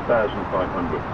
2,500.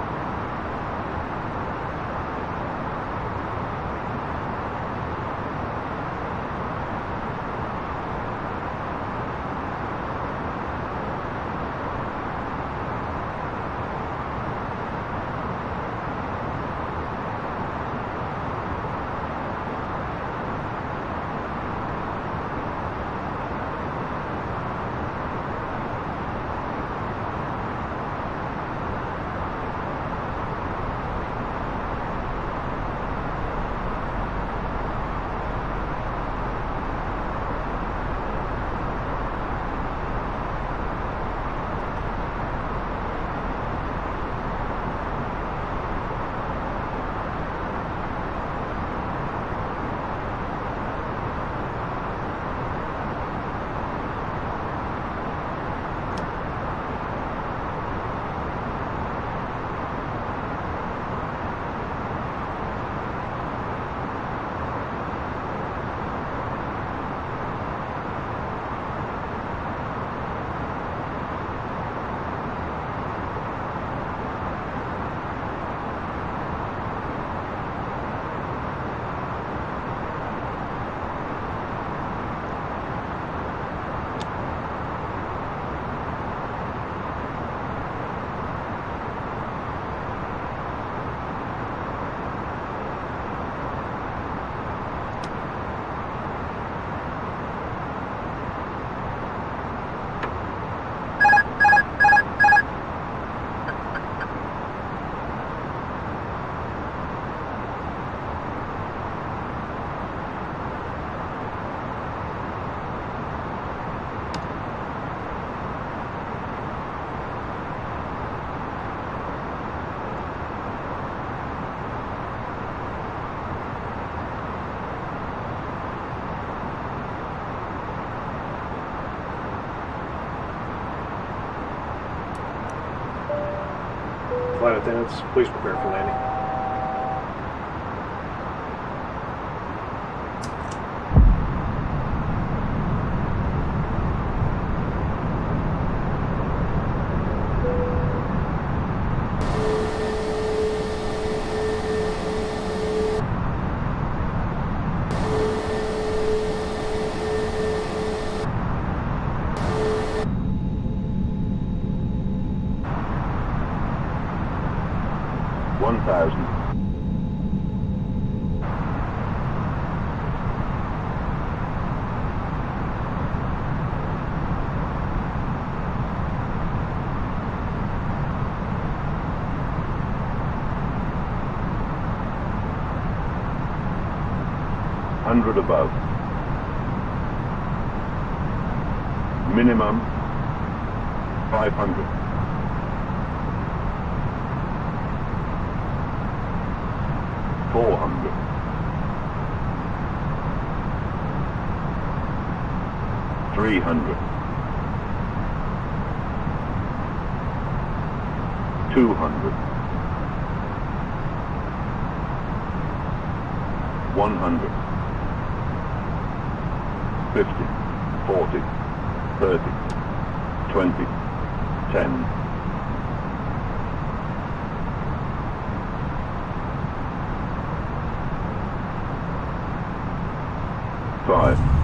Flight attendants, please prepare for landing. 100 above. Minimum 500. Four hundred. Three hundred. Two hundred. One hundred. Fifty. Forty. Thirty. Twenty. Ten. Five.